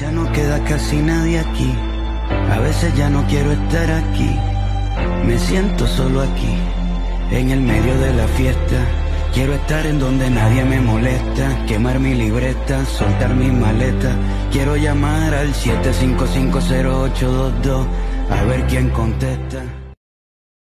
Ya no queda casi nadie aquí. A veces ya no quiero estar aquí. Me siento solo aquí, en el medio de la fiesta. Quiero estar en donde nadie me molesta, quemar mi libreta, soltar mis maletas. Quiero llamar al 7550822 a ver quién contesta.